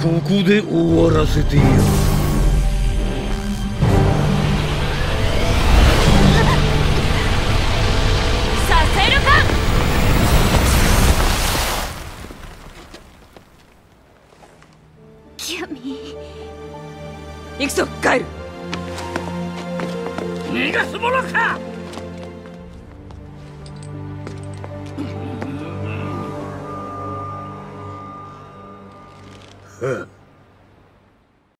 ここで終わらせてや。るさせるか！キュミ。行くぞガエル逃がすものか嗯。